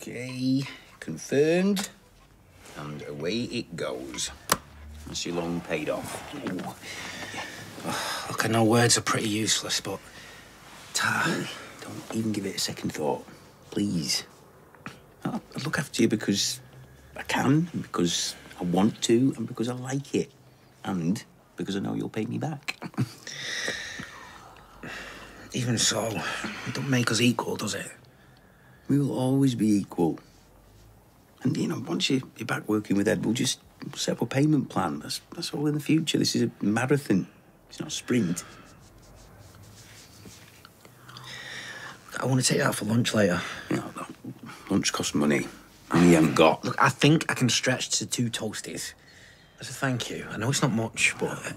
Okay, confirmed. And away it goes. That's your loan paid off. Ooh. Look, I know words are pretty useless, but. Ta. Don't even give it a second thought. Please. I'll look after you because I can, because I want to, and because I like it. And because I know you'll pay me back. Even so, it don't make us equal, does it? We will always be equal. And, you know, once you, you're back working with Ed, we'll just set up a payment plan. That's, that's all in the future. This is a marathon. It's not a sprint. I want to take you out for lunch later. Know, lunch costs money. And you haven't got. Look, I think I can stretch to two toasties. As a thank you. I know it's not much, but. uh,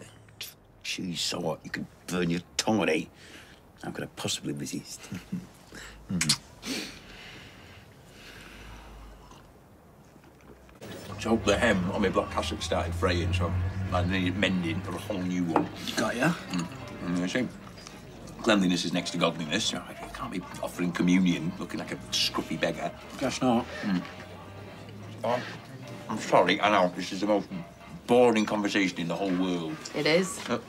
Jeez, so what? You could burn your tongue. How could I possibly resist? So the hem on my black cassock started fraying, so I needed mending for a whole new one. You got ya? And I think cleanliness is next to godliness. So I can't be offering communion looking like a scruffy beggar. Guess not. Mm. Oh, I'm sorry, I know this is the most boring conversation in the whole world. It is. Oh,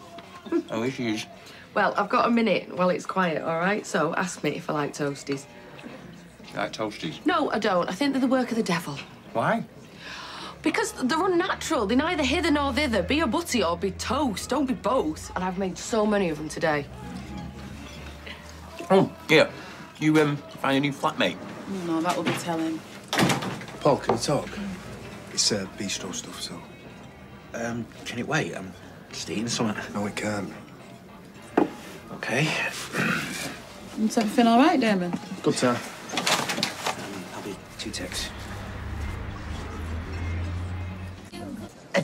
oh, here she is. Well, I've got a minute while it's quiet, all right? So ask me if I like toasties. Like toasties. No, I don't. I think they're the work of the devil. Why? Because they're unnatural. They're neither hither nor thither. Be a butty or be toast. Don't be both. And I've made so many of them today. Oh, yeah. You um find a new flatmate? No, that will be telling. Paul, can you talk? It's uh, bistro stuff, so. Um, can it wait? I'm just eating something. No, it can't. Okay. Is everything all right, Damon? Good sir. Um, I'll be two ticks.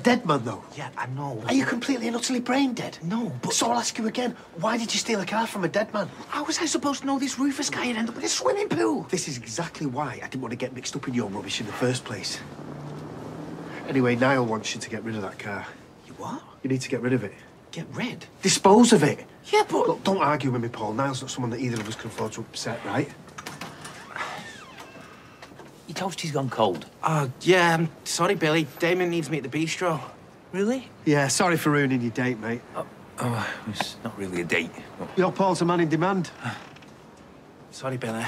Dead man, though. Yeah, I know. Are you completely and utterly brain dead? No, but- So I'll ask you again. Why did you steal a car from a dead man? How was I supposed to know this Rufus guy would end up in a swimming pool? This is exactly why I didn't want to get mixed up in your rubbish in the first place. Anyway, Niall wants you to get rid of that car. You what? You need to get rid of it. Get rid? Dispose of it. Yeah, but... Look, don't argue with me, Paul. Niall's not someone that either of us can afford to upset, right? Your toasty's gone cold. Oh, yeah, I'm sorry, Billy. Damon needs me at the bistro. Really? Yeah, sorry for ruining your date, mate. Oh, oh it's not really a date. Your Paul's a man in demand. Sorry, Billy.